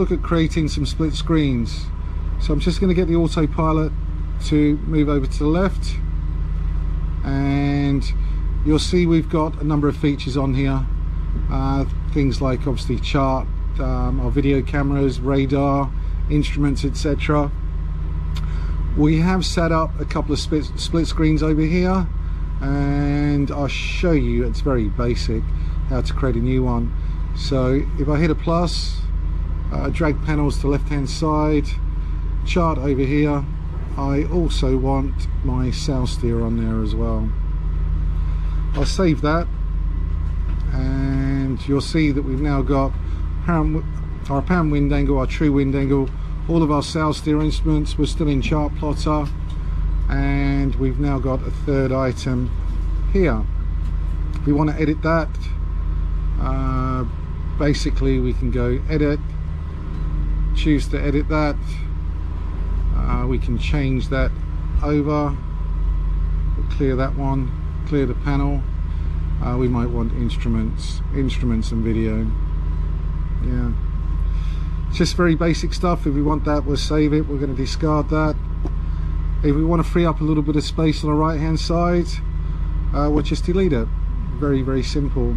look at creating some split screens. So I'm just going to get the autopilot to move over to the left. And you'll see we've got a number of features on here. Uh, things like obviously chart um, our video cameras radar instruments etc we have set up a couple of split, split screens over here and I'll show you it's very basic how to create a new one. So if I hit a plus uh, drag panels to left hand side. Chart over here. I also want my sail steer on there as well. I'll save that. And you'll see that we've now got our apparent wind angle, our true wind angle all of our sail steer instruments. Were still in chart plotter. And we've now got a third item here. If we want to edit that uh, basically we can go edit choose to edit that. Uh, we can change that over. We'll clear that one clear the panel. Uh, we might want instruments instruments and video. Yeah. It's just very basic stuff. If we want that we'll save it. We're going to discard that. If we want to free up a little bit of space on the right hand side uh, we'll just delete it. Very very simple